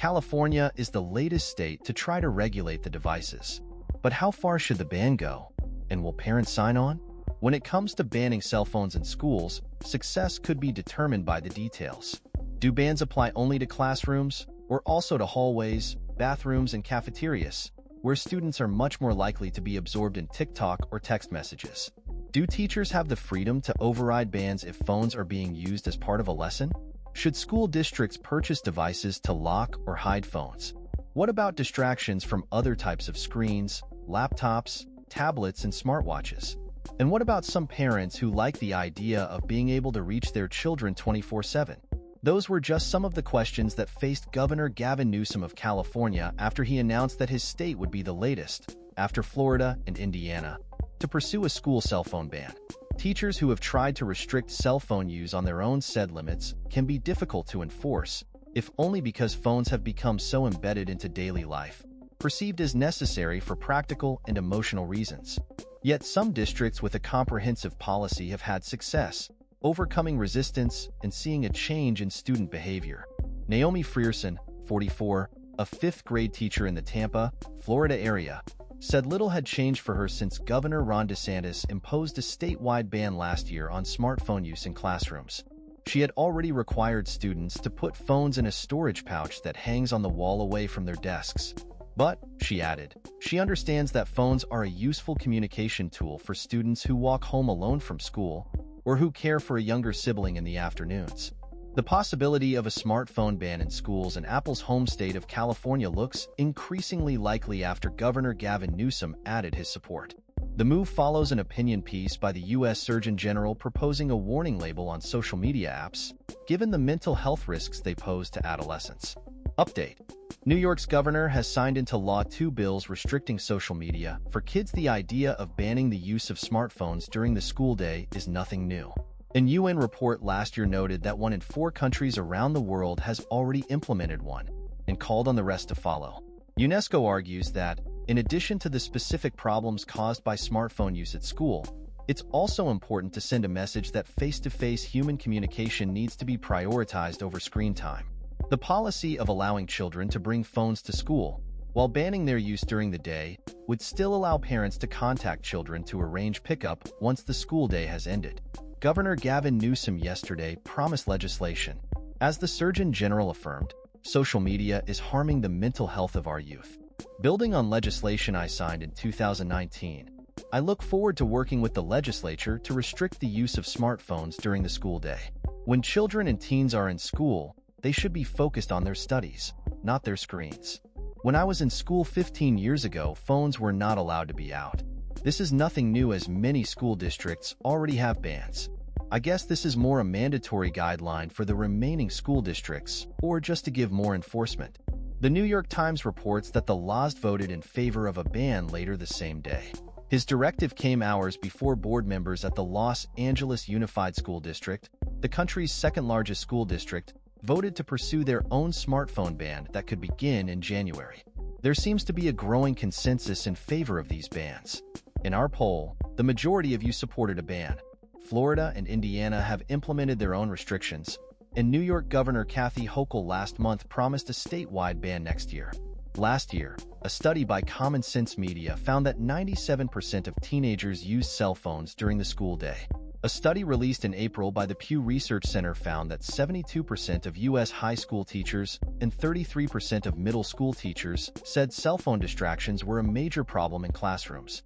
California is the latest state to try to regulate the devices. But how far should the ban go? And will parents sign on? When it comes to banning cell phones in schools, success could be determined by the details. Do bans apply only to classrooms, or also to hallways, bathrooms, and cafeterias, where students are much more likely to be absorbed in TikTok or text messages? Do teachers have the freedom to override bans if phones are being used as part of a lesson? Should school districts purchase devices to lock or hide phones? What about distractions from other types of screens, laptops, tablets, and smartwatches? And what about some parents who like the idea of being able to reach their children 24-7? Those were just some of the questions that faced Governor Gavin Newsom of California after he announced that his state would be the latest, after Florida and Indiana, to pursue a school cell phone ban. Teachers who have tried to restrict cell phone use on their own said limits can be difficult to enforce, if only because phones have become so embedded into daily life, perceived as necessary for practical and emotional reasons. Yet some districts with a comprehensive policy have had success, overcoming resistance and seeing a change in student behavior. Naomi Frierson, 44, a fifth grade teacher in the Tampa, Florida area, said little had changed for her since Governor Ron DeSantis imposed a statewide ban last year on smartphone use in classrooms. She had already required students to put phones in a storage pouch that hangs on the wall away from their desks. But, she added, she understands that phones are a useful communication tool for students who walk home alone from school or who care for a younger sibling in the afternoons. The possibility of a smartphone ban in schools in Apple's home state of California looks increasingly likely after Governor Gavin Newsom added his support. The move follows an opinion piece by the U.S. Surgeon General proposing a warning label on social media apps, given the mental health risks they pose to adolescents. Update New York's governor has signed into law two bills restricting social media. For kids, the idea of banning the use of smartphones during the school day is nothing new. An UN report last year noted that one in four countries around the world has already implemented one and called on the rest to follow. UNESCO argues that, in addition to the specific problems caused by smartphone use at school, it's also important to send a message that face-to-face human communication needs to be prioritized over screen time. The policy of allowing children to bring phones to school, while banning their use during the day, would still allow parents to contact children to arrange pickup once the school day has ended. Governor Gavin Newsom yesterday promised legislation. As the Surgeon General affirmed, social media is harming the mental health of our youth. Building on legislation I signed in 2019, I look forward to working with the legislature to restrict the use of smartphones during the school day. When children and teens are in school, they should be focused on their studies, not their screens. When I was in school 15 years ago, phones were not allowed to be out. This is nothing new as many school districts already have bans. I guess this is more a mandatory guideline for the remaining school districts, or just to give more enforcement. The New York Times reports that the LAUSD voted in favor of a ban later the same day. His directive came hours before board members at the Los Angeles Unified School District, the country's second largest school district, voted to pursue their own smartphone ban that could begin in January. There seems to be a growing consensus in favor of these bans. In our poll, the majority of you supported a ban. Florida and Indiana have implemented their own restrictions, and New York Governor Kathy Hochul last month promised a statewide ban next year. Last year, a study by Common Sense Media found that 97% of teenagers use cell phones during the school day. A study released in April by the Pew Research Center found that 72% of U.S. high school teachers and 33% of middle school teachers said cell phone distractions were a major problem in classrooms.